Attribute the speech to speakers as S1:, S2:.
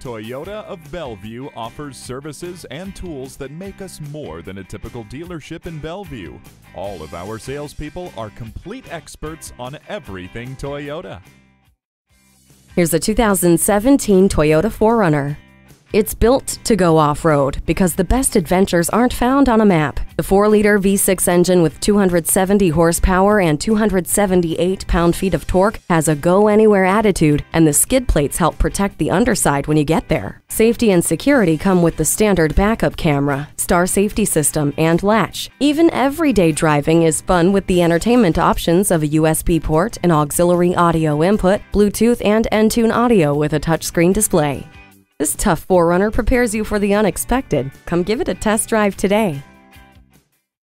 S1: Toyota of Bellevue offers services and tools that make us more than a typical dealership in Bellevue. All of our salespeople are complete experts on everything Toyota.
S2: Here's a 2017 Toyota 4Runner. It's built to go off road because the best adventures aren't found on a map. The 4 liter V6 engine with 270 horsepower and 278 pound feet of torque has a go anywhere attitude, and the skid plates help protect the underside when you get there. Safety and security come with the standard backup camera, star safety system, and latch. Even everyday driving is fun with the entertainment options of a USB port, an auxiliary audio input, Bluetooth, and Entune audio with a touchscreen display. This tough 4Runner prepares you for the unexpected. Come give it a test drive today.